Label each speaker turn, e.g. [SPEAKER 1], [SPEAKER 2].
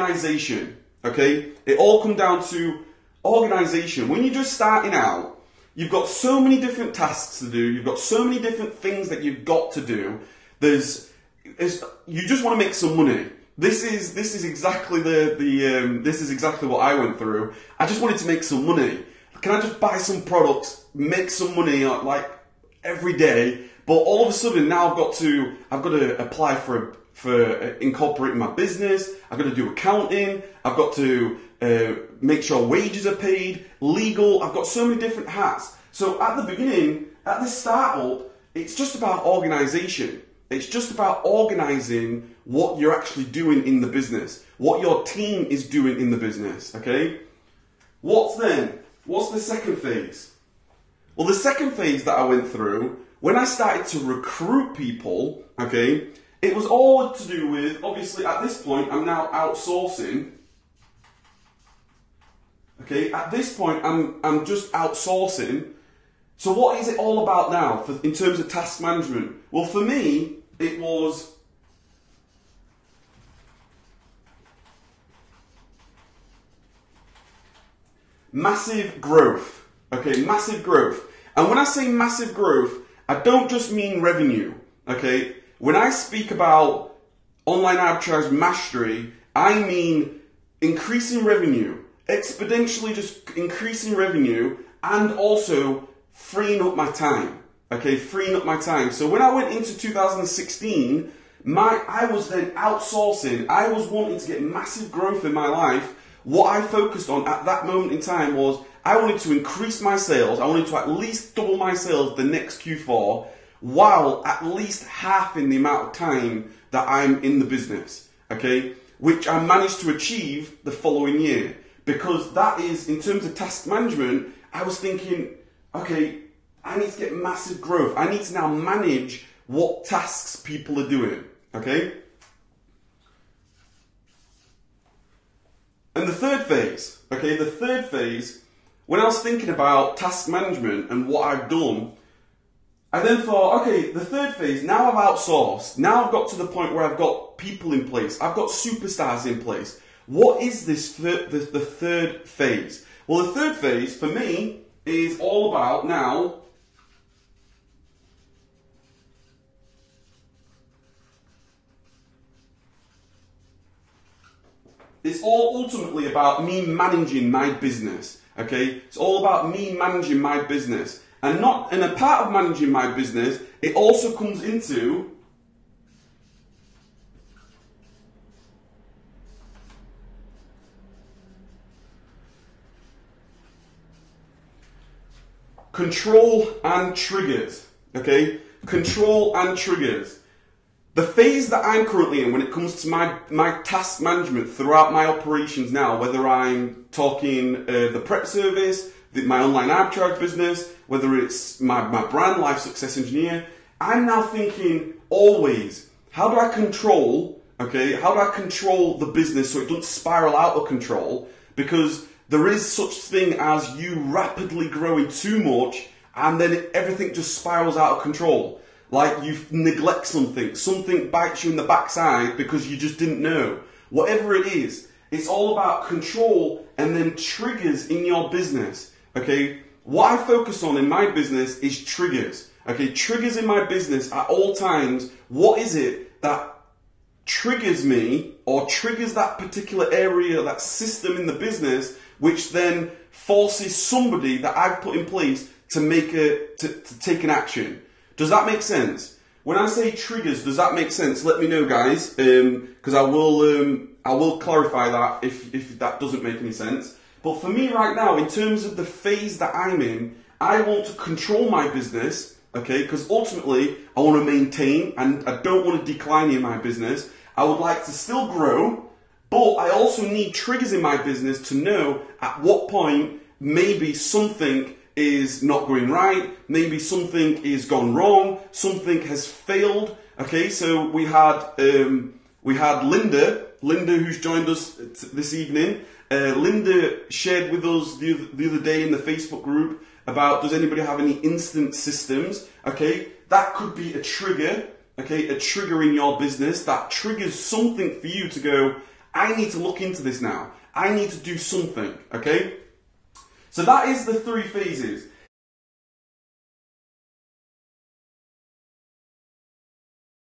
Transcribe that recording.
[SPEAKER 1] organization. Okay, it all come down to organization. When you're just starting out, you've got so many different tasks to do. You've got so many different things that you've got to do. There's, there's you just want to make some money. This is this is exactly the the um, this is exactly what I went through. I just wanted to make some money. Can I just buy some products, make some money uh, like every day? But all of a sudden now I've got to I've got to apply for for incorporating my business. I've got to do accounting. I've got to uh, make sure wages are paid, legal. I've got so many different hats. So at the beginning, at the startup, it's just about organization. It's just about organizing what you're actually doing in the business, what your team is doing in the business, okay? What's then? What's the second phase? Well, the second phase that I went through, when I started to recruit people, okay, it was all to do with, obviously, at this point, I'm now outsourcing. Okay, at this point, I'm, I'm just outsourcing. So, what is it all about now for, in terms of task management? Well, for me, it was massive growth. Okay, massive growth. And when I say massive growth, I don't just mean revenue. Okay, when I speak about online arbitrage mastery, I mean increasing revenue, exponentially just increasing revenue, and also freeing up my time. Okay, freeing up my time. So when I went into 2016, my I was then outsourcing. I was wanting to get massive growth in my life. What I focused on at that moment in time was I wanted to increase my sales. I wanted to at least double my sales the next Q4 while at least half in the amount of time that I'm in the business, okay? Which I managed to achieve the following year. Because that is, in terms of task management, I was thinking, okay, I need to get massive growth. I need to now manage what tasks people are doing, okay? And the third phase, okay, the third phase, when I was thinking about task management and what I've done, I then thought, okay, the third phase, now I've outsourced. Now I've got to the point where I've got people in place. I've got superstars in place. What is this third, the, the third phase? Well, the third phase for me is all about now it's all ultimately about me managing my business. Okay, it's all about me managing my business. And not and a part of managing my business, it also comes into control and triggers. Okay? Control and triggers. The phase that I'm currently in when it comes to my, my task management throughout my operations now, whether I'm talking uh, the prep service, the, my online arbitrage business, whether it's my, my brand life success engineer, I'm now thinking always, how do I control, okay, how do I control the business so it doesn't spiral out of control? Because there is such thing as you rapidly growing too much and then everything just spirals out of control. Like you neglect something, something bites you in the backside because you just didn't know. Whatever it is, it's all about control and then triggers in your business. Okay, what I focus on in my business is triggers. Okay, triggers in my business at all times. What is it that triggers me or triggers that particular area, that system in the business, which then forces somebody that I've put in place to make a to, to take an action. Does that make sense? When I say triggers, does that make sense? Let me know, guys, because um, I will um, I will clarify that if if that doesn't make any sense. But for me right now, in terms of the phase that I'm in, I want to control my business, okay? Because ultimately, I want to maintain and I don't want to decline in my business. I would like to still grow, but I also need triggers in my business to know at what point maybe something is not going right, maybe something is gone wrong, something has failed. Okay, so we had um, we had Linda, Linda who's joined us this evening. Uh, Linda shared with us the, the other day in the Facebook group about does anybody have any instant systems? Okay, that could be a trigger. Okay, a trigger in your business that triggers something for you to go. I need to look into this now. I need to do something, okay? So that is the three phases.